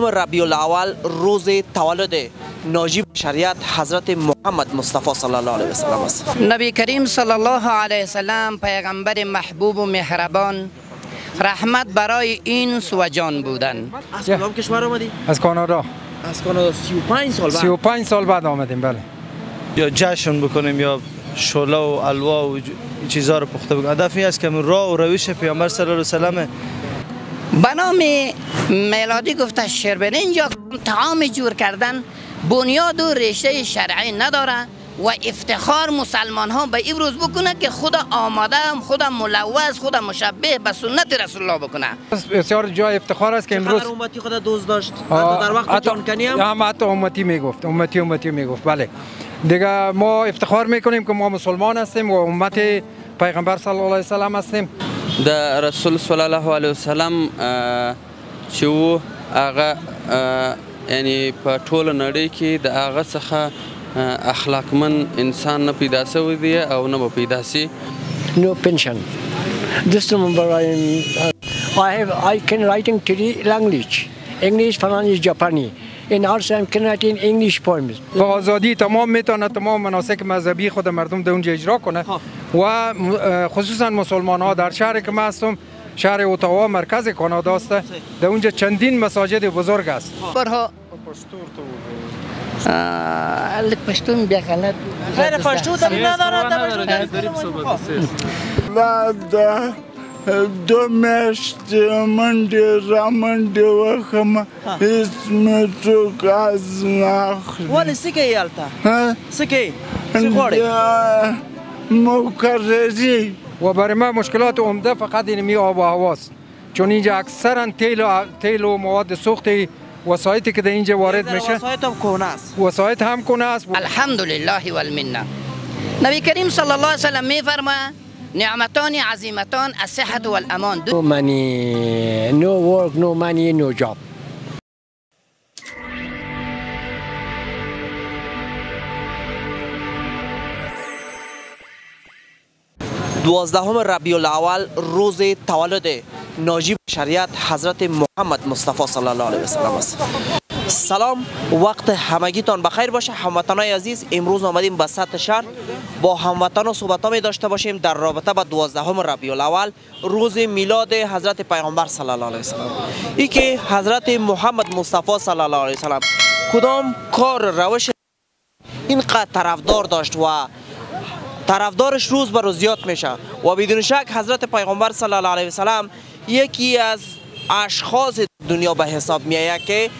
دوازدهم ربیع الاول روز تولد ناجی شریعت حضرت محمد مصطفی صلی الله علیه وسلم است. نبی کریم صلی الله علیه وسلم پیغمبر محبوب و مهربان رحمت برای اینس و جان بودن. از کدام کشور آمدی؟ از کانادا. از کانادا. 35 سال بعد؟ 35 سال بعد آمدیم بله. یا جشن بکنیم یا شوله و الوا و چیزا رو پخته بکنیم. هدف این است که راه و روش پیامبر صلی الله علیه و سلم به نام میلادی گفته شربن اینجا تعام جور کردن بنیاد و ریشه شرعی نداره و افتخار مسلمان ها به این روز بکنه که خود آماده خود ملوث خود مشبه به سنت رسول الله بکنه بسیار جای افتخار است که امروز امتی خود دوست داشت؟ در وقت جانکنی هم؟ هم حتی امتی می‌گفت امتی امتی می‌گفت. بله. دیگه ما افتخار می‌کنیم که ما مسلمان هستیم و امت پیغمبر صلی الله علیه وسلم هستیم. د رسول صلی الله علیه وسلم چې و هغه یعنی په ټوله نړۍ کې د هغه څخه اخلاقمن انسان نه پیدا شوی دی او نه به پیدا شي no pension. This number I am. I have. I can writing three language: English, Spanish, Japanese. And also I'm can writing English poems. با آزادی تمام می‌تونه تمام مناسک مذهبی خود مردم در اونجا اجرا کنه. و اه، خصوصا مسلمان ها در شهر که من هستم شهر اوتاوا مرکز کانادا است. در اونجا چندین مساجد بزرگ است. برها. لک پشتون بیا غلط. غیر پشتو داری نداره بعد دو میاشتې منډې را منډې وخم هیڅ مې څوک از نه اخلي ولی سکه یالتا ها؟ سکه سی خوڑی بیا مکرری و برای ما مشکلات عمده فقط این می آب و هواست چون اینجا اکثرا تیل و, تیل و مواد سوختی وسایتی که در اینجا وارد میشه وسایت هم کهنه است وسایت هم کنه است الحمدلله والمنه نبی کریم صلی الله علیه وسلم می نعمتان عظیمتان الصحت والأمان No money, no work, no money, no job. دوازدهم ربیع الأول روز تولد ناجی شریعت حضرت محمد مصطفی صلی الله علیه وسلم است سلام. وقت همگیتان بخیر باشه. هموطنای عزیز امروز آمدیم به سطح شهر. با هموطنان صحبت می داشته باشیم در رابطه با دوازدهم ربیع الاول روز میلاد حضرت پیغمبر صلی الله علیه وسلم ای که حضرت محمد مصطفی صلی الله علیه وسلم کدام کار روش اینقدر طرفدار داشت و طرفدارش روز به روز زیاد میشه و بدون شک حضرت پیغمبر صلی الله علیه وسلم یکی از اشخاص دنیا به حساب میآید که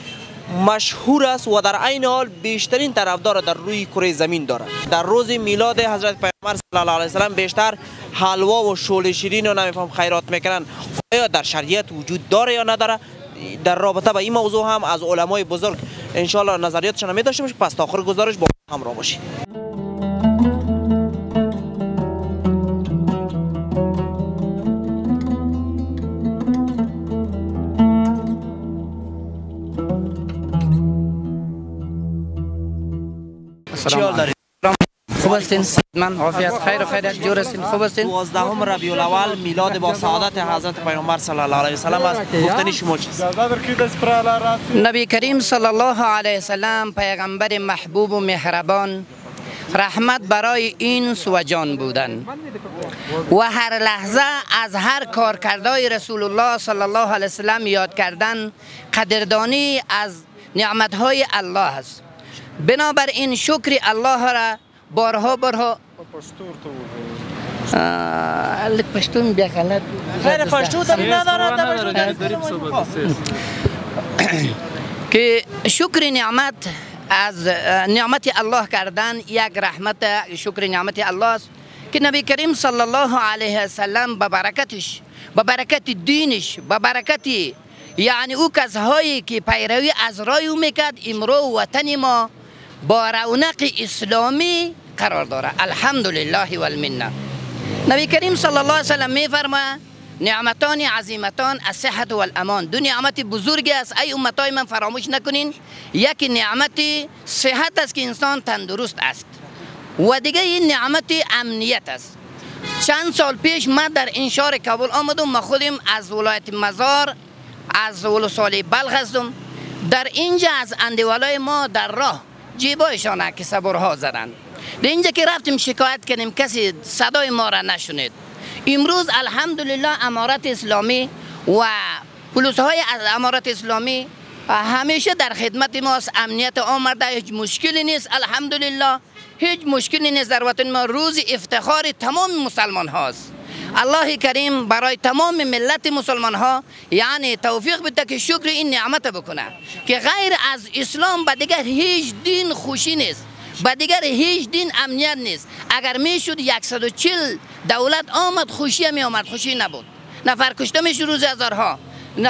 مشهور است و در عین حال بیشترین طرفدار در روی کره زمین دارد. در روز میلاد حضرت پیغمبر صلی الله علیه وسلم بیشتر حلوا و شول شیرین و نمیفهم خیرات می‌کنن آیا در شریعت وجود داره یا نداره؟ در رابطه با این موضوع هم از علمای بزرگ انشالله نظریاتشان می داشته باشیم. پس تا آخر گزارش با ما همراه باشید. چی حال دارید؟ خوب هستین من عافیت خیر و خیریت جور هستین خوب هستین دوازدهم ربیع الاول میلاد با سعادت حضرت پیامبر صلی الله علیه و سلم است. گفتنی شما چیست؟ نبی کریم صلی الله علیه وسلم پیغمبر محبوب و مهربان رحمت برای اینس و جان بودن. و هر لحظه از هر کارکردهای رسول الله صلی الله علیه وسلم یاد کردن قدردانی از نعمتهای الله است. بنابراین شکر الله را بارها بارها آه، لک پشتون بیا غلط غیر پشتو داری نداره که شکر نعمت از نعمت الله کردن یک رحمت شکر نعمت الله است که نبی کریم صلی الله علیه و سلم به برکتش به برکت دینش به برکت یعنی او کسهایی که پیروی از رای او می‌کرد امرو وطن ما با رونق اسلامی قرار داره الحمدلله والمنه نبی کریم صلی الله علیه و سلم میفرماید نعمتان عظیمتان الصحت والامان دو نعمت بزرگی است ای امتای من فراموش نکنین یک نعمت صحت است که انسان تندرست است و دیگه این نعمت امنیت است چند سال پیش من در این شهر کابل آمدم ما خودم از ولایت مزار از ولسوالی بلخ هستم در اینجا از اندیوالای ما در راه جیبایشان که صبرها زدن. در اینجا که رفتیم شکایت کردیم کسی صدای ما را نشنید. امروز الحمدلله امارت اسلامی و پلیس های امارت اسلامی همیشه در خدمت ماست. امنیت آمده هیچ مشکلی نیست. الحمدلله هیچ مشکلی نیست. در وطن ما روز افتخار تمام مسلمان هاست. الله کریم برای تمام ملت مسلمان ها یعنی توفیق بده که شکر این نعمت بکنه. که غیر از اسلام به دیگر هیچ دین خوشی نیست. به دیگر هیچ دین امنیت نیست. اگر می‌شد 140 دولت آمد خوشی می آمد خوشی نبود. نفر کشته می‌شد روز هزارها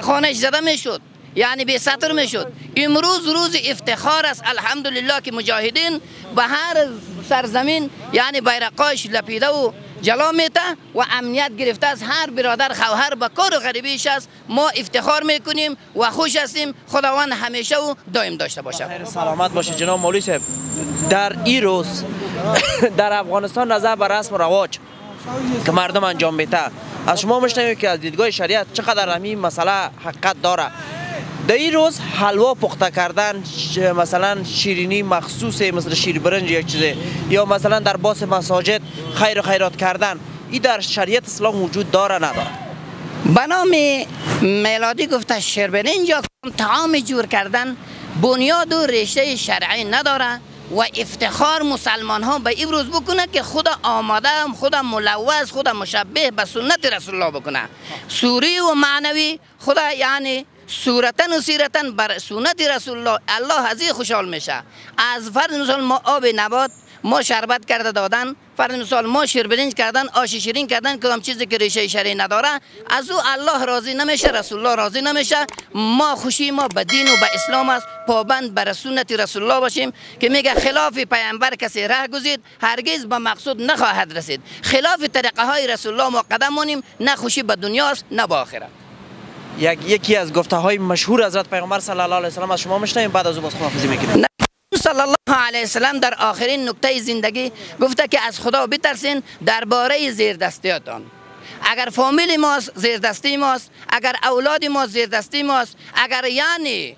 خانش زده می‌شد یعنی به سطر می‌شد. امروز روز افتخار است الحمدلله که مجاهدین به هر سرزمین یعنی بیرقاش لپیده و جلا میته و امنیت گرفته از هر برادر خواهر به کار و غریبیش است. ما افتخار می‌کنیم و خوش هستیم. خداوند همیشه و دائم داشته باشه سلامت باشه جناب مولوی صاحب. در این روز در افغانستان نظر به رسم و رواج که مردم انجام میده. از شما میشنویم که از دیدگاه شریعت چقدر همین مسئله حقیقت داره. در روز حلوا پخته کردن مثلا شیرینی مخصوص مثل شیر برنج یا چیزه یا مثلا در باس مساجد خیر و خیرات کردن. این در شریعت اسلام وجود داره نداره به نام میلادی گفته شیر برنج یا تعام جور کردن بنیاد و رشته شرعی نداره و افتخار مسلمان ها به این روز بکنه که خدا آماده خدا ملوث خدا مشبه به سنت رسول الله بکنه. سوری و معنوی خدا یعنی صورتا و سیرتا بر سنت رسول الله الله از خوشحال میشه. از فرض مثال ما آب نبات ما شربت کرده دادن. فرض مثال ما شیر برنج کردن آش شیرین کردن کدام چیزی که ریشه شرعی نداره. از او الله راضی نمیشه رسول الله راضی نمیشه. ما خوشی ما به دین و به اسلام است. پابند بر سنت رسول الله باشیم که میگه خلاف پیامبر کسی راه گزید هرگز به مقصود نخواهد رسید. خلاف طریقه های رسول الله ما قدم مونیم. نه خوشی به دنیاست نه به آخرت. یک یکی از گفته های مشهور حضرت پیغمبر صلی الله علیه و سلم از شما میشنویم. بعد از او باز خداحافظی می‌کنیم. صلی الله علیه و سلم در آخرین نکته زندگی گفته که از خدا بترسین درباره زیردستیاتان اگر فامیل ماست زیردستی ماست. اگر اولاد ما زیردستی ماست. اگر یعنی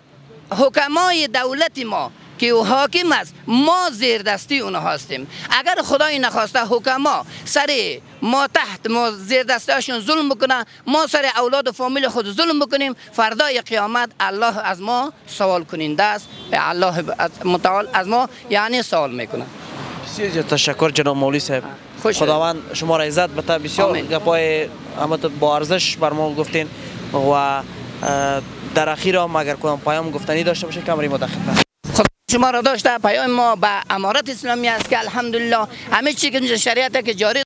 حکمای دولت ما که او حاکم است ما زیر دستی اونها هستیم. اگر خدای نخواسته حکما سر ما تحت ما زیر دستیاشون ظلم بکنه ما سر اولاد و فامیل خود ظلم بکنیم فردای قیامت الله از ما سوال کننده است. الله متعال از ما یعنی سوال می‌کنه. بسیار تشکر جناب مولوی صاحب. خداوند شما را عزت بده. بسیار گپای اما با ارزش بر ما گفتین و در اخیر هم اگر کدام پیام گفتنی داشته باشه کمری ما شما را داشته؟ پیام ما به امارت اسلامی است که الحمدلله همه چی که شریعت که جاری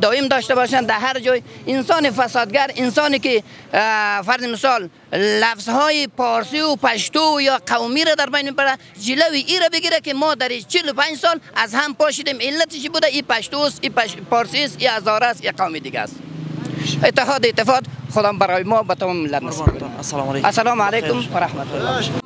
دائم داشته باشند در هر جای. انسان فسادگر انسانی که فرض مثال لفظهای پارسی و پشتو یا قومی را در بین بره جلوی ای را بگیره که ما در 45 سال از هم پاشیدیم. علتش بوده؟ ای پشتوست ای پارسی است ای هزاره است ای قومی دیگه است. اتحاد اتفاق. خدا برای ما به تمام ملت السلام علیکم و رحمت الله.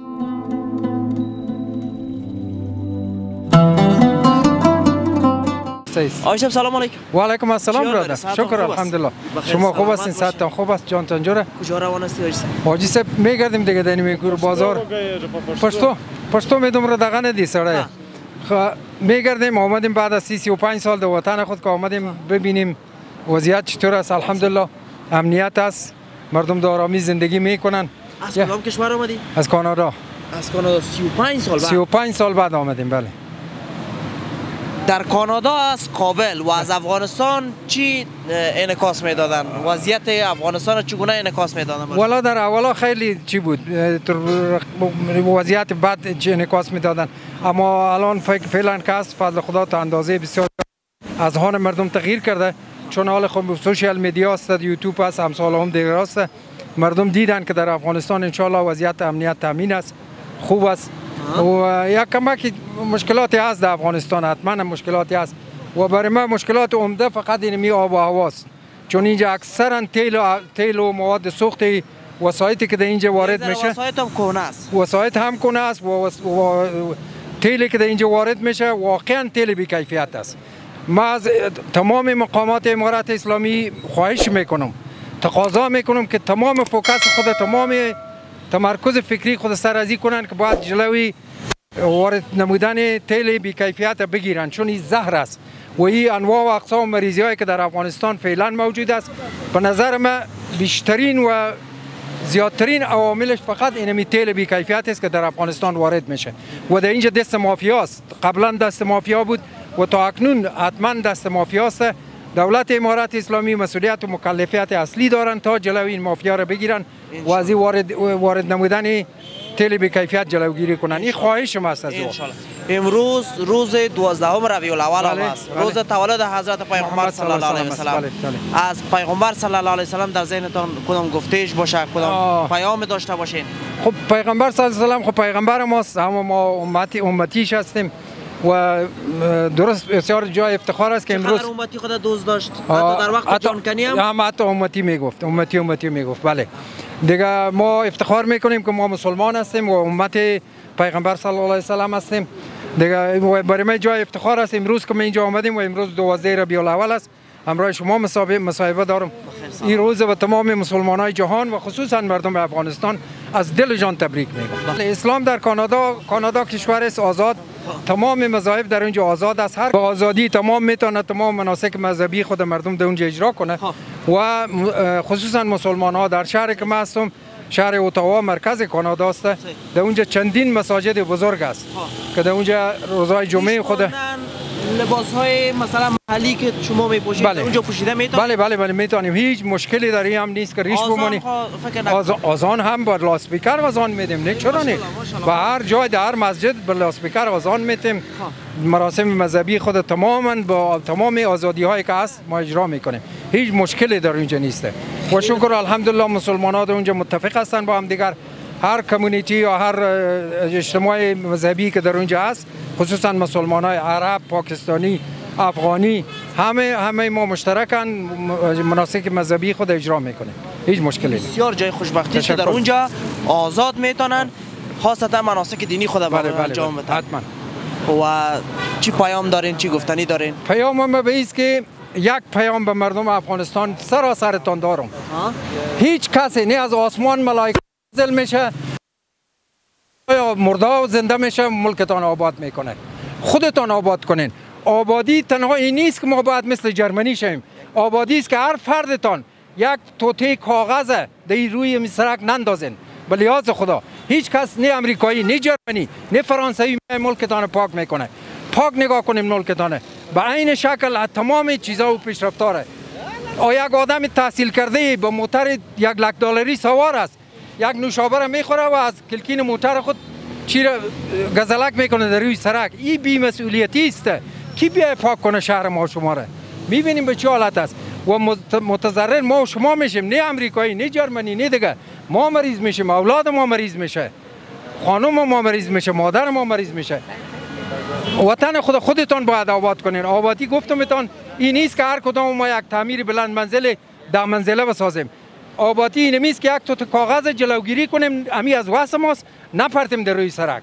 آیشم سلام علیکم. و علیکم السلام برادر. شکر الحمدلله. شما خوب هستین؟ صحتتان خوب است؟ جانتان جوره؟ کجا روان هستی آجی صاحب حاجی صاحب میگردیم دیگه دنی میگور بازار. پشتو. پشتو میدم رو دغه ندی سړی. میگردیم آمدیم بعد از 35 سال در وطن خود که آمدیم ببینیم وضعیت چطور است. الحمدلله امنیت است. مردم دارامی زندگی می‌کنن. از کدام کشور آمدی از کانادا. از کانادا. 35 سال بعد. 35 سال بعد آمدیم بله. در کانادا از قابل و از افغانستان چی انکاس می‌دادن؟ وضعیت افغانستان چگونه انکاس می‌دادن؟ والا در اولا خیلی چی بود؟ وضعیت بد چی انکاس می‌دادن. اما الان فعلا است فضل خدا تا اندازه بسیار از هان مردم تغییر کرده. چون حال خب سوشیال میدیا است یوتیوب است امثال هم دیگر است مردم دیدن که در افغانستان انشالله وضعیت امنیت تامین است خوب است. و یک کمک مشکلاتی هست در افغانستان حتما مشکلاتی هست. و برای ما مشکلات عمده فقط این می آب و هواست. چون اینجا اکثرا تیل و تیل و مواد سوخت وسایتی که در اینجا وارد میشه وسایت هم کنه است. وسایت هم کنه است و, و تیلی که در اینجا وارد میشه واقعا تیل بی کیفیت است. ما از تمام مقامات امارات اسلامی خواهش می‌کنم تقاضا می‌کنم که تمام فوکس خود تمام تمرکز فکری خود سرازی کنن که باید جلوی وارد نمودن تیل بی کیفیت بگیرن. چون این زهر است و این انواع و اقسام مریضی هایی که در افغانستان فعلا موجود است. به نظر ما بیشترین و زیادترین عواملش فقط اینمی تیل بی کیفیت است که در افغانستان وارد میشه. و در اینجا دست مافیاست. قبلا دست مافیا بود و تا اکنون حتما دست مافیاست. دولت امارات اسلامی مسئولیت و مکلفیت اصلی دارن تا جلوی این مافیا را بگیرن و از وارد, وارد نمودن تیل بی کیفیت جلوگیری کنن این خواهش است از امروز روز 12 ربیع الاول بله، است. بله. روز تولد حضرت پیغمبر صلی الله علیه و سلم. بله. از پیغمبر صلی الله علیه و سلم در ذهنتان کدام گفتش باشه کدام. پیام داشته باشین؟ خب پیغمبر صلی الله علیه و سلم خب پیغمبر ماست هم ما امتی امتیش هستیم. و درست بسیار جای افتخار است که امروز امتی خود دوست داشت؟ حتی در وقت حتی- جانکنی هم؟ حتی امتی می‌گفت امتی امتی می‌گفت بله. دیگه ما افتخار می‌کنیم که ما مسلمان هستیم و امت پیغمبر صلی الله علیه و سلم هستیم. دیگه برای من جای افتخار است. امروز که ما اینجا آمدیم و امروز 12 ربیع الاول است. همراه شما مصاحبه مصاحبه دارم. این روز و تمام مسلمان های جهان و خصوصا مردم افغانستان از دل جان تبریک میگم. اسلام در کانادا کانادا کشور است آزاد. تمام مذاهب در اونجا آزاد است. هر آزادی تمام می‌تونه تمام مناسک مذهبی خود مردم در اونجا اجرا کنه. و م- خصوصا مسلمان ها در شهر که من هستم شهر اوتاوا مرکز کانادا است. در اونجا چندین مساجد بزرگ است که در اونجا روزهای جمعه خود لباس های مثلا محلی که شما میپوشید بله. اونجا پوشیده میتون بله بله بله می‌تونیم. هیچ مشکلی در هم نیست که ریش نکنم. آز- آزان هم بر لاسپیکر آزان میدیم نه؟ چرا نه؟ به هر جای در هر مسجد بر لاسپیکر آزان میتیم مراسم مذهبی خود تماما با تمام آزادی هایی که هست ما اجرا می‌کنیم. هیچ مشکلی در اونجا نیست. و شکر الحمدلله مسلمان ها در اونجا متفق هستن با هم دیگر هر کمیونیتی یا هر اجتماع مذهبی که در اونجا هست خصوصا مسلمان های عرب پاکستانی افغانی همه همه ما مشترکن م- مناسک مذهبی خود اجرا می‌کنیم هیچ مشکلی نیست. بسیار جای خوشبختی است که در. اونجا آزاد می‌تونن خاصتا مناسک دینی خود بله بله, انجام بله. بدن. حتما. و چی پیام دارین؟ چی گفتنی دارین؟ پیام ما به ایست که یک پیام به مردم افغانستان سراسرتان دارم هیچ کسی نه از آسمان ملائکه نازل میشه. مرده و زنده میشه؟ ملکتان آباد می‌کنه. خودتان آباد کنین. آبادی تنها این نیست که ما باید مثل جرمنی شویم آبادی است که هر فردتان یک توته کاغذ در روی مسرک نندازین. به لحاظ خدا. هیچ کس نه امریکایی نه جرمنی نه فرانسوی ملکتان پاک می‌کنه. پاک نگاه کنیم ملکتانه به عین شکل تمام چیزا و پیشرفتاره. آ یک آدم تحصیل کرده به موتر یک لک دلاری سوار است؟ یک نوشابه را می‌خوره و از کلکین موتر خود چی گزلک می‌کنه در روی سرک. این بی مسئولیتی است. کی بیای پاک کنه شهر ما شما را؟ می‌بینیم به چه حالت است. و مت- متضرر ما و شما میشیم. نه امریکایی نه جرمنی نه دیگه. ما مریض میشیم. اولاد ما مریض میشه. خانم ما مریض میشه. مادر ما مریض میشه. وطن خود خودتان باید آباد کنین. آبادی گفتمتان این نیست که هر کدام ما یک تعمیر بلند منزل ده منزله بسازیم. آبادی این نیست که یک تو کاغذ جلوگیری کنیم امی از واسه ماست نپرتیم در روی سرک.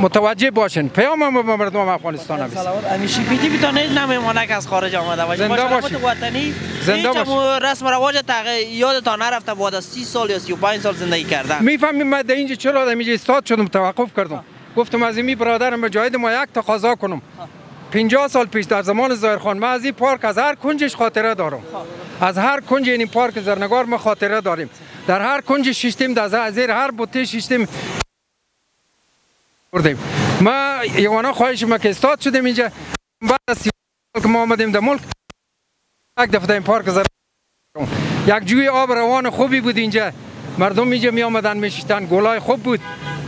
متوجه باشین. پیام ما به مردم افغانستان سلامت. همیشه بیتی بیتانه نمیمانه که از خارج آمده. باشه زنده با شرافت باشی. وطنی زنده هیچ باشی. هم رسم رواج تغییر یادتان نرفته بعد از 30 سال یا 35 سال زندگی کردن. می‌فهمیم من در اینجا چرا در اینجا استاد شدم توقف کردم. گفتم از این برادرم مجاهد ما یک تقاضا کنم. 50 سال پیش در زمان ظاهرخان من از این پارک از هر کنجش خاطره دارم. از هر کنج این پارک زرنگار ما خاطره داریم. در هر کنج شیشتیم در زیر هر بوته شیشتیم بردیم. ما یوانا خواهش ما که استاد شدیم اینجا. بعد از سی که ما آمدیم در ملک. یک دفعه این پارک زر یک جوی آب روان خوبی بود اینجا. مردم اینجا می آمدن می شیشتن. گلای خوب بود.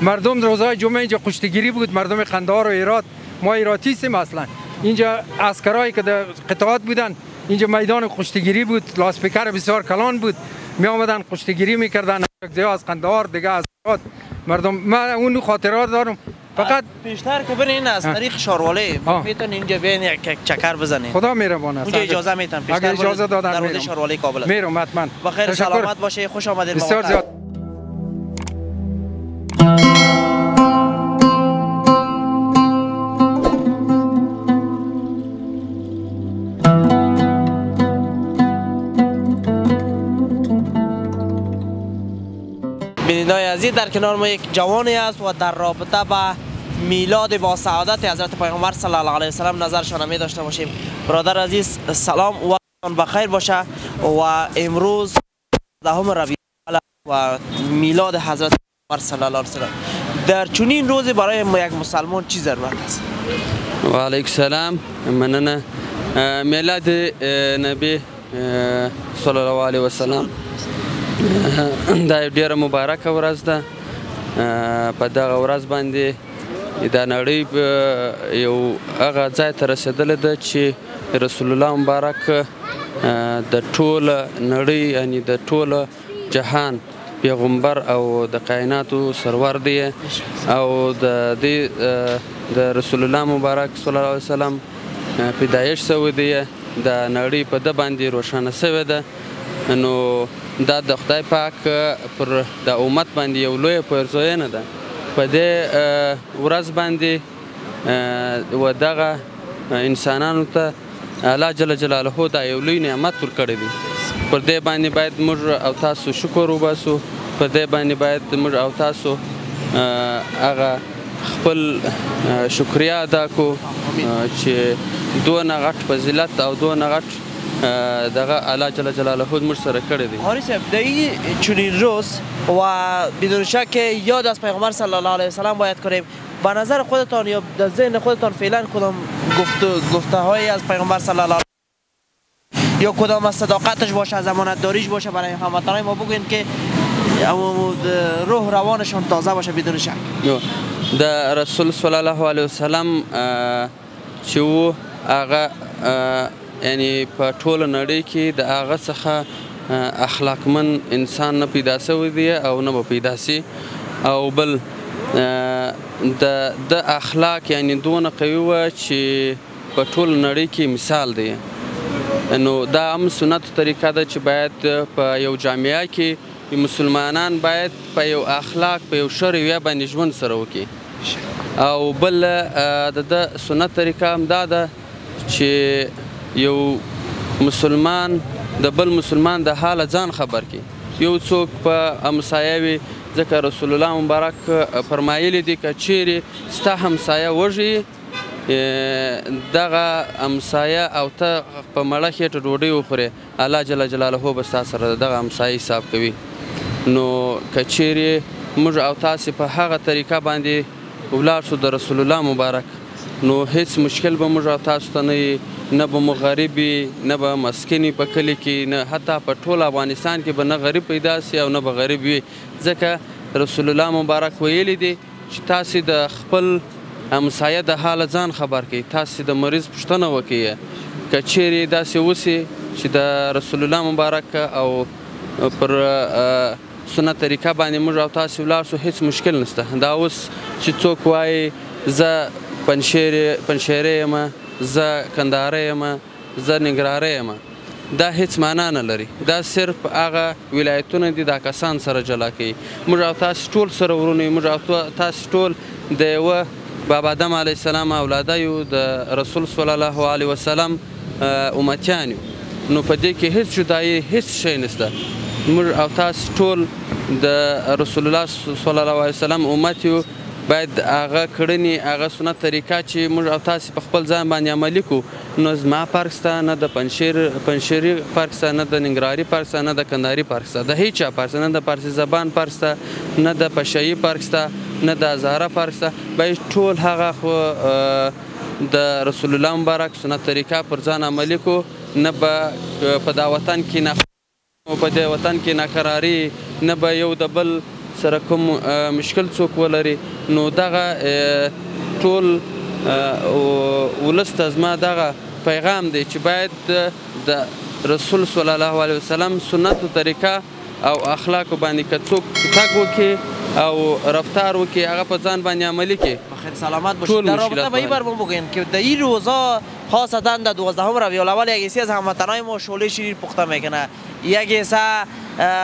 مردم روزهای جمعه اینجا کشتگیری بود. مردم قندهار و ایراد. ما ایراتی هستیم اصلا. اینجا اسکرایی که در قطعات بودن اینجا میدان کشتگیری بود لاسپیکر بسیار کلان بود می آمدن کشتگیری می‌کردن از قندهار دیگه از مردم من اون خاطرات دارم فقط بیشتر که برین از. طریق شارواله ها. می‌تونین اینجا بیاین یک چکر بزنین خدا مهربان است اونجا اجازه میتن اگر اجازه دادن در. شارواله کابل. میرم حتما بخیر. سلامت باشه خوش آمدید بسیار. زیاد بینندای عزیز در کنار ما یک جوانی است و در رابطه با میلاد با سعادت حضرت پیغمبر صلی الله علیه و سلم نظرشان می داشته باشیم. برادر عزیز سلام وقتتان بخیر باشه و امروز دهم ربیع و میلاد حضرت پیغمبر صلی الله علیه و سلم. در چنین روزی برای ما یک مسلمان چی ضرورت است؟ و علیک سلام مننه میلاد نبی صلی الله علیه و سلام اه، دا ډیره مبارکه ورځ ده. په دغه ورځ باندې د نړۍ یو هغه ځای ته رسیدلې ده چې رسول الله مبارک د ټوله نړۍ یعنی د ټوله جهان پیغمبر او د کائناتو سرور دی. او د دې د رسول الله مبارک صلی الله علیه وسلم پیدایش شوی دی. د نړۍ په د باندې روښانه شوی ده نو دا د خدای پاک پر د امت باندې یو لوی پیرزوینه ده. په دې ورځ باندې و دغه انسانانو ته الله جل جلاله دا یو لوی نعمت ورکړی دی. پر دې باندې باید موږ او تاسو شکر وباسو. پر دې باندې باید موږ او تاسو هغه خپل شکریا ادا کو چې دونه غټ فضیلت او دونه غټ اه، دغه الله جل جلاله موږ سره کړی دی. در این چنین روز و بدون شک یاد از پیغمبر صلی الله علیه وسلم باید کنیم. به نظر خودتان یا در ذهن خودتان فعلا کدام گفته گفته هایی از پیغمبر صلی الله علیه یا کدام از صداقتش باشه از امانت داریش باشه برای هموطنان؟ ما بگوین که روح روانشان تازه باشه بدون شک. د رسول صلی الله علیه وسلم چې هغه یعنی په ټوله نړۍ کې د هغه څخه اخلاقمن انسان نه پیدا شوی دی او نه به پیدا سي او بل د د اخلاق یعنی دونه قوي وه چې په ټوله نړۍ کې مثال دی. نو دا هم سنت طریقه ده چې باید په یو جامعه کې مسلمانان باید په یو اخلاق په یو رویه باندې ژوند سره وکړي. او بل د سنت طریقه هم دا ده چې یو مسلمان د بل مسلمان د حال ځان خبر کړي. یو څوک په همسایه وي ځکه رسول الله مبارک فرمایلی دی که چیرې ستا همسایه وږي دغه امسایه او ته په مړه خېټه ډوډۍ وخورې. الله جل جلاله به ستا سره دغه امسایه حساب کوي. نو که چیرې موږ او تاسې په هغه طریقه باندې ولاړ شو د رسول الله مبارک نو هیڅ مشکل به موږ تاسو ته نه نه به مو غریب وي نه به مسکین وي په کلي کې نه حتی په ټول افغانستان کې به نه غریب پیدا سي او نه به غریب وي. ځکه رسول الله مبارک ویلی دی چې تاسې د خپل همسایه د حال ځان خبر کړئ. تاسې د مریض پوښتنه وکړئ. که چیرې داسې وسي چې د رسول الله مبارک او پر سنت طریقه باندې موږ او تاسې ولاړ شو هیڅ مشکل نشته. دا اوس چې څوک وایي زه پنشیری یم زه کندهاری یم زه ننګرهاری یم دا هیڅ معنا نه لري. دا صرف هغه ولایتونه دي دا کسان سره جلا کوي موږ او تاسو ټول سره ورونه موږ او تاسو ټول د یوه بابا آدم علیه السلام اولاده یو د رسول صلی الله علیه وسلم امتیان یو. نو په دې کې هیڅ جدایي هیڅ شی نشته. موږ او تاسو ټول د رسول الله صلی الله علیه وسلم امت یو باید هغه کړنې هغه سنت طریقه چې موږ او تاسو په خپل ځان باندې عملي کو نو زما پارک سته نه د پنشیر پنشيري پارک سته نه د ننګرهاري پارک سته نه د کندهاري پارک سته. د هیچا پارک نه د پارسي زبان پارک سته نه د پشایي پارک سته نه د هزاره پارک سته. باید ټول هغه خو د رسول الله مبارک سنت طریقه پر ځان عملي کو نه په دا وطن کې نه په دې وطن کې ناقراری نه به یو د بل سره کوم مشکل څوک ولري. نو دغه ټول ولس ته زما دغه پیغام دی چې باید د- رسول صلی الله علیه وسلم سنت و طریقه او اخلاق باندې که څوک تګ وکړي او رفتار وکړي هغه په ځان باندې عملی کړي بخیر سلامت باشید در رابطه با این ما بگوین که در این روزا خاصتا در دوازدهم ربیع الاول یک عیسی از هموطنای ما شوله شیر پخته میکنه. یک عیسی اه،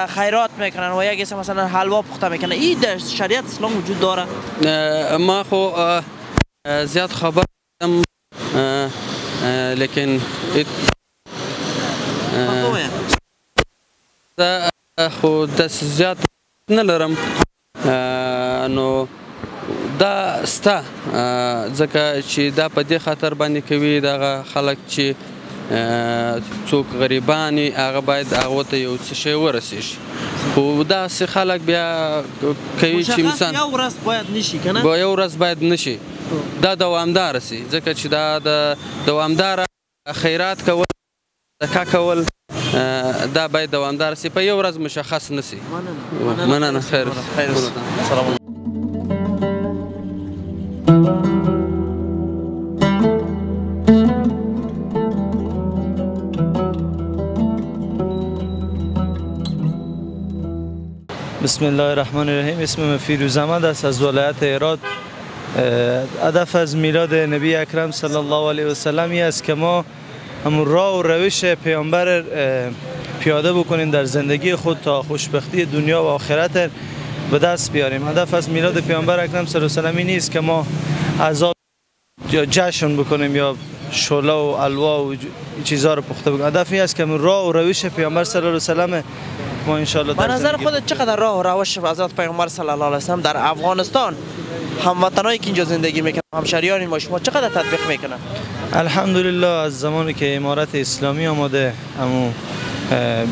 خیرات میکنن و یک عیسی مثلا حلوا پخته میکنه این در شریعت اسلام وجود داره. ما خو زیات خبر اه، لیکن خو داسې زیات نه لرم نو دا ستا. ځکه چې دا په دې خاطر باندې کوي دغه خلک چې څوک غریبان هغه باید هغه ته یو څه شی ورسیږي خو دا سه خلک بیا کوي چې انسان یو ورځ باید نشي کنه با یو ورځ باید نشي دا دوامدار سي ځکه چې دا د دوامدار خیرات کول زکا کول دا باید دوامدار سي په یو ورځ مشخص نسی مننه مننه خیر خیر سلام بسم الله الرحمن الرحیم اسمم فیروز احمد است از ولایت ایراد هدف از میلاد نبی اکرم صلی الله علیه و سلم است که ما همون راه و روش پیامبر پیاده بکنیم در زندگی خود تا خوشبختی دنیا و آخرت به دست بیاریم هدف از میلاد پیامبر اکرم صلی الله علیه و سلم نیست که ما عذاب یا جشن بکنیم یا شوله و الوا و چیزا رو پخته بکنیم هدف این است که راه و روش پیامبر صلی الله علیه و سلم ما ان شاء الله به نظر خودت چقدر راه و روش حضرت پیغمبر صلی الله علیه و سلم در افغانستان هموطنایی که اینجا زندگی می‌کنن همشریان ما شما چقدر تطبیق می‌کنن؟ الحمدلله از زمانی که امارت اسلامی آمده اما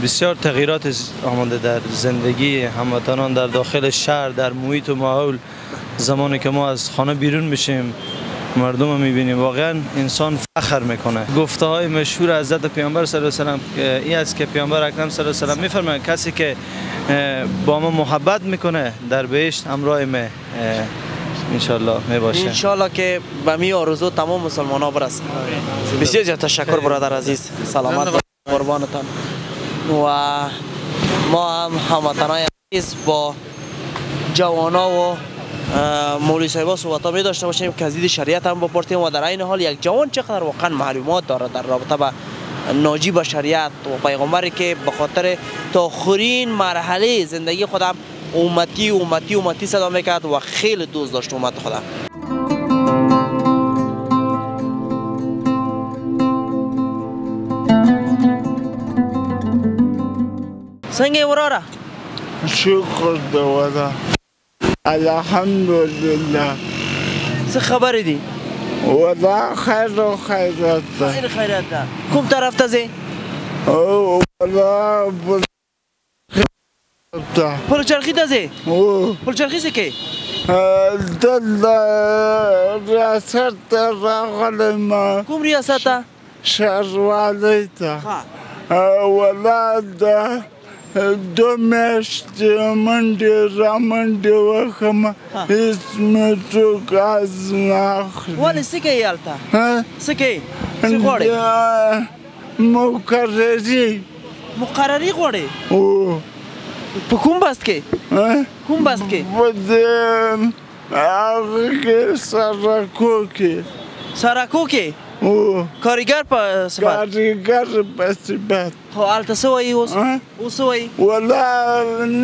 بسیار تغییرات آمده در زندگی هموطنان در داخل شهر در محیط و ماحول. زمانی که ما از خانه بیرون میشیم مردم رو می‌بینیم واقعا انسان فخر می‌کنه. گفته های مشهور حضرت پیامبر صلی الله علیه و سلم این است که پیامبر اکرم صلی الله علیه و سلم میفرمایند کسی که با ما محبت می‌کنه در بهشت همراه ما انشالله می باشه. انشالله که به می آرزو تمام مسلمان ها برسه بسیار زیاد تشکر برادر عزیز. سلامت قربانتان. و ما هم هموطنای عزیز با جوانا و مولی صاحبا صحبت می داشته باشیم که از شریعت هم بپرسیم و در این حال یک جوان چقدر واقعا معلومات داره در رابطه با ناجی به شریعت و پیغمبری که به خاطر تا آخرین مرحله زندگی خودم امتی امتی امتی صدا می‌کرد و خیلی دوست داشت امت خودم. سنگه وراره شکر دودا الحمدلله څه خبرې دي ودا خیر او خیرات ده خیر خیرات ده کوم طرف ته ځې او ودا پر چرخی ته ځې پر چرخی څه کوې دلته ریاست ته راغلم کوم ریاست ته شهروالی ته ولا ده دو میاشتې منډې را منډې وکړم هېڅ مې څوک از نه اخلي ولی سکی یالتا ها؟ سکی سی غواړي دا مقرري مقرری غواړي او په کوم بست کې؟ کوم بست کې په دې هغه کې سرکو کې سرکو کې کارګر په صفت کارګر په صفت خو الته څه وایي اوس؟ اوس څه وایي ولا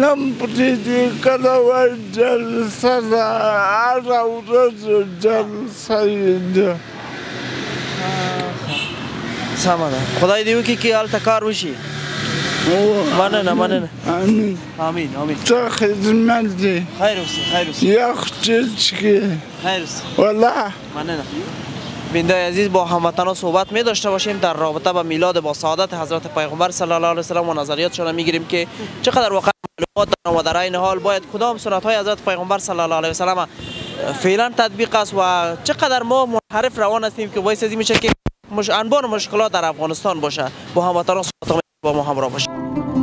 نم پرېږدي کله وایي جلسه ده هره ورځ جلسه یې ده سمه ده. خدای دې وکړي چې هلته کار وشي. مننه مننه. امین امین امین څه خدمت دی؟ خیر اوسې خیر اوسې یخ خیر اوسې ممنونم بینده عزیز با هموطنان صحبت می داشته باشیم در رابطه با میلاد با سعادت حضرت پیغمبر صلی الله علیه و سلم و نظریاتشان می‌گیریم که چقدر واقعا معلومات دارن و در این حال باید کدام سنت های حضرت پیغمبر صلی الله علیه و سلم فعلا تطبیق است و چقدر ما منحرف روان هستیم که باعث از میشه که مش انبار مشکلات در افغانستان باشه. با هموطنان صحبت با ما همراه باشید.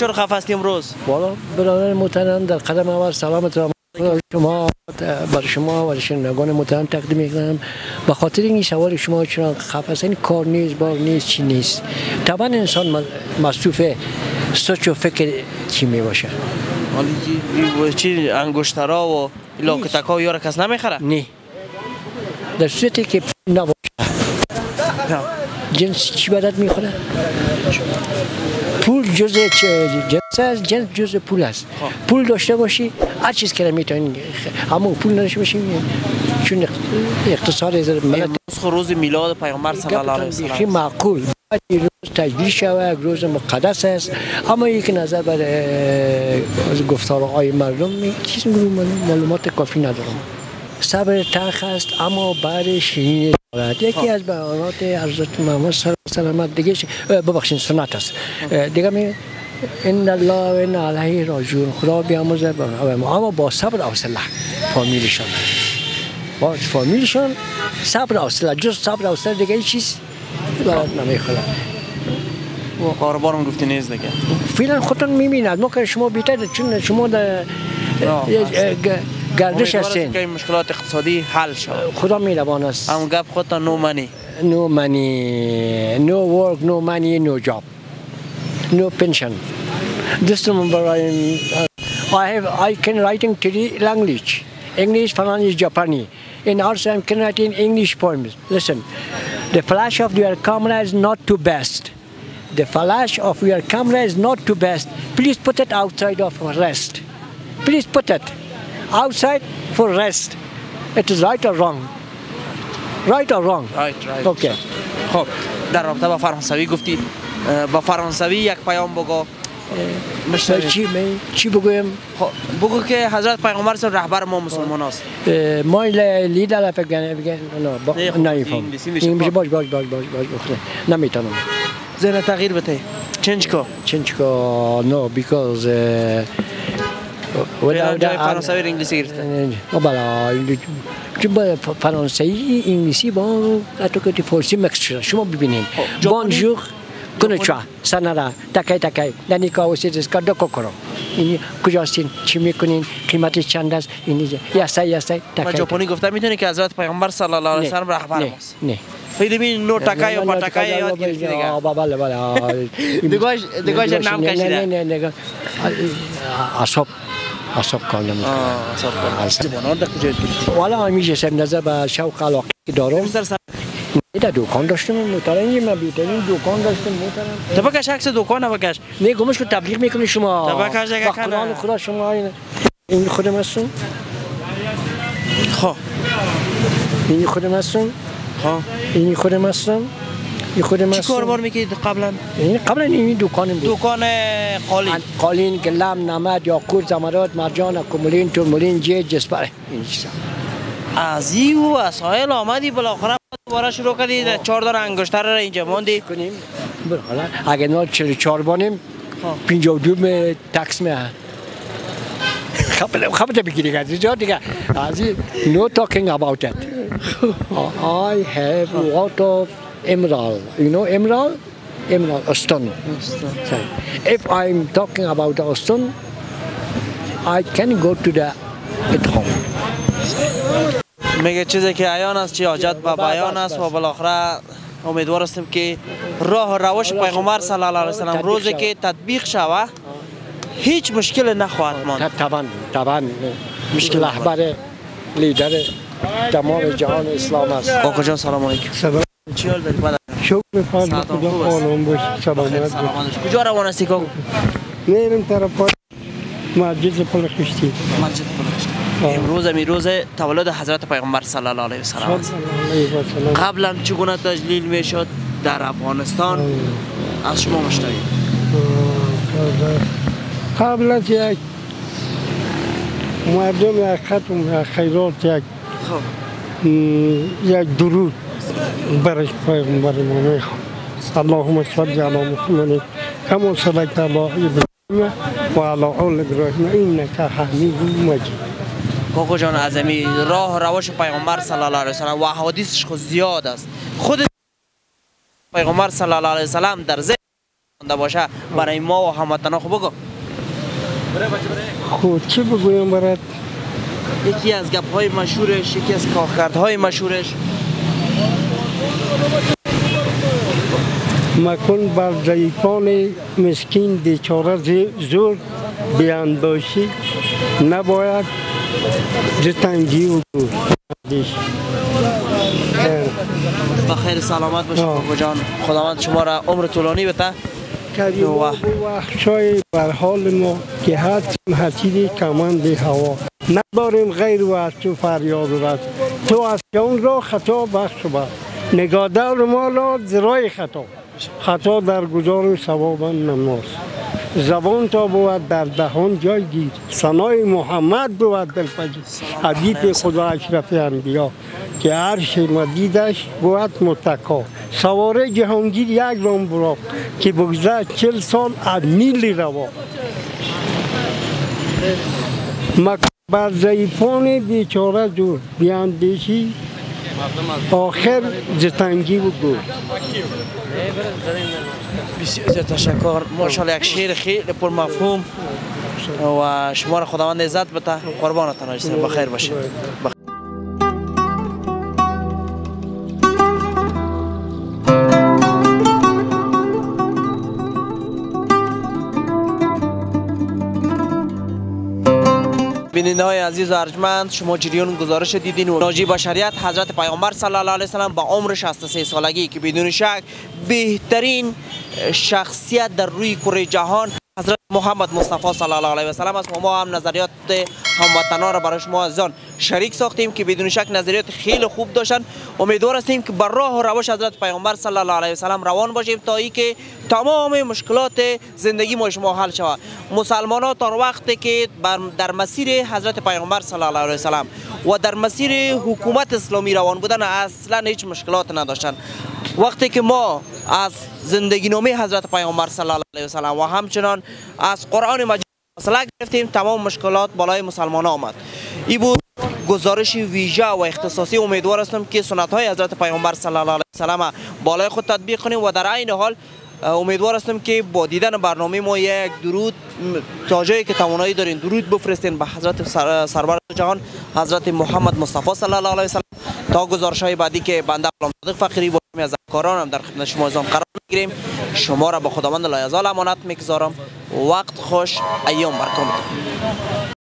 چرا خفه هستی امروز؟ والا برادر محترم در قدم اول سلامت را شما بر شما و شنوندگان محترم تقدیم می‌کنم. به خاطر این سوال شما چرا خفه است این کار نیست بار نیست چی نیست؟ طبعا انسان مصروف سوچ و فکر چی می باشه چی انگشترا و لاکتکا و یارا کس نمی‌خره؟ نه. در صورتی که نباشه. جنس چی بدت می‌خوره؟ پول جز جنس است جنس جز پول است. پول داشته باشی هر چیز که می‌تونی. اما پول نداشته باشی چون اقتصاد ملت روز میلاد پیامبر صلی الله علیه و خیلی معقول. این روز تجلیل شود روز مقدس است. اما یک نظر بر از گفتارهای مردم چیز معلومات کافی ندارم. صبر تلخ است اما بعد شیرین دارد یکی از بیانات حضرت محمد صلی و دیگه ببخشید سنت است. دیگه می ان الله و ان علیه راجعون. خدا بیامرزه اما با صبر و حوصله فامیلشان. با فامیلشان صبر و حوصله. جز صبر و حوصله دیگه چیز نمی‌خوره و کاربارم گفتی نیست دیگه. فعلا خودتون می‌بیند ما که شما بیتر چون شما در گردش هستین که این مشکلات اقتصادی حل شد خدا میربان است هم گپ خودتا نو منی no money no work no money no job no pension this number I am I have I can writing three language English French Japanese and also I'm can writing English poems listen the flash of your camera is not too best the flash of your camera is not too best please put it outside of rest please put it Outside for rest. It is right or wrong? Right or wrong? رایت رایت okay. خب در رابطه با فرانسوی گفتی با فرانسوی یک پیام بگو. چی می چی بگویم؟ خب بگو که حضرت پیغمبر صلی رهبر ما مسلمان است. ما لیدر بگن بگن نه نه، باش باش باش باش باش نمی‌تونم. زیر تغییر بده. چنج کو چنچ کو نو بیکاز جای فرانسوی انگلیسی گرفته بالا چون با فرانسوی انگلیسی با که فارسی مکس شده شما ببینید بانجور کنچوا سنرا تکای تکای دنیکا و سیزس کا دو کوکرو این کجاستین چی می‌کنین قیمتش چند است این یاسای یاسای و تکای ژاپنی گفته می‌تونی که حضرت پیغمبر صلی الله علیه و سلم رهبر ماست نه بین نو تکای و پتکای یاد گرفتی دیگه بله بله دیگاش دیگاش نام نه نه کشیده نه نه اصاب اصاب کار نمی‌کنه کن. زبانان در کجا گرفتی والا همیشه سم نظر به شوق علاقه دارم در دکان داشتم محترم من بیترین دکان داشتم محترم تو بکش عکس دکان بکش نه گمش که تبلیغ می‌کنی شما تو بکش اگه کنه. خدا شما این این خودم هستم خب این خودم هستم خب این خودم هستم. این خودم چی کاربار می‌کنید قبلا؟ این قبلا این دکانم بود. دکان قالی قالین گلم نمد یاقوت زمرد مرجان کمولین تورمولین جیج جسپره این چیزا. از و اسایل آمدی بالاخره دوباره شروع کردی چهار دار انگشتر را اینجا ماندی کنیم؟ حالا. اگه نه چلی چهار بانیم. پینجا و دو می تکس می خب خب بگیری که جا دیگه از این no talking about it I have lot of emerald you know emerald emerald a stone if I'm talking about a stone I can go to the at home میگه چیزی که عیان است چی حاجت به بیان است و بالاخره امیدوار هستیم که راه و روش پیغمبر صلی الله علیه و سلم روزی که تطبیق شوه هیچ مشکل نخواهد ماند. طبعا طبعا مشکل رهبر لیدر تمام جهان اسلام است. کاکا جان سلام علیکم. سلام. چی حال داری؟ پدر شکر خدا. قانون باش سلامت. کجا روان هستی کاکو؟ میرم طرف مسجد پل خشتی مسجد بلخشتی امروز می روز تولد حضرت پیغمبر صلی الله علیه و سلم است علیه و سلام قبلا چگونه تجلیل می‌شد در افغانستان؟ از شما مشتری قبل از یک مردم یک ختم خیرات یک خب. یک درود برش پیغمبر ما می‌خوام اللهم صل علی محمد. کما صليت ابراهیم و علی آل ابراهیم. انک حمید مجید. کاکو جان عظمی راه و روش پیغمبر صلی الله علیه و سلم و احادیثش خود زیاد است. خود پیغمبر صلی الله علیه و سلم در ذهن باشه. برای ما و هموطنا خب بگو. خود چی بگویم برات؟ یکی از گپ های مشهورش یکی از کارکردهای مشهورش. مکن بر ضعیفان مسکین بیچاره زی- زور بیان باشی نباید ز تنگی و. اه، بخیر سلامت باشید. بابا جان. خداوند شما را عمر طولانی بده. کریم و- و بخشای بر حال ما که هر حسیدی کمند هوا. نداریم غیر و از تو فریاد رد. تو از جان را خطا بخش بر نگاه دور ما را زرای خطا. خطا در گذار ثوابا نماز. زبان تا بود در دهان جای گیر. سنای محمد بود دلپذیر حدیث خدا اشرف انبیا که عرش مدیدش بود متکا سواره جهانگیر یک رام برا که بگذشت چل سال از نیل روا. بر ضعیفان بیچاره دور بیاندیشی آخر زتنگی و گور بسیار تشکر. ماشاءالله یک شعر خیلی پر مفهوم و شما را خداوند عزت بده. قربانتان بخیر باشید. های عزیز و ارجمند شما جریان گزارش دیدین و ناجی بشریت حضرت پیامبر صلی الله علیه وسلم با عمر 63 سالگی که بدون شک بهترین شخصیت در روی کره جهان حضرت محمد مصطفی صلی الله علیه و سلم است ما هم نظریات هموطنان را برای شما عزیزان شریک ساختیم که بدون شک نظریات خیلی خوب داشتن. امیدوار هستیم که بر راه و روش حضرت پیامبر صلی الله علیه و سلم روان باشیم تا ای که تمام مشکلات زندگی ما شما حل شود. مسلمان ها تا وقتی که در مسیر حضرت پیامبر صلی الله علیه و سلم و در مسیر حکومت اسلامی روان بودن اصلا هیچ مشکلات نداشتن. وقتی که ما از زندگی نامه حضرت پیامبر صلی الله علیه و سلم و همچنان از قرآن مجید فاصله گرفتیم تمام مشکلات بالای مسلمان آمد. این بود گزارش ویژه و اختصاصی امیدوار هستم که سنت های حضرت پیامبر صلی الله علیه و سلم بالای خود تطبیق کنیم و در عین حال امیدوار هستم که با دیدن برنامه ما یک درود تا جایی که توانایی دارین درود بفرستین به حضرت سر- سرور جهان حضرت محمد مصطفی صلی الله علیه و سلم تا گزارش های بعدی که بنده غلام صادق فقیری از همکارانم در خدمت شما ازام قرار می‌گیریم. شما را به خداوند لایزال امانت می‌گذارم. وقت خوش. ایام برکامتان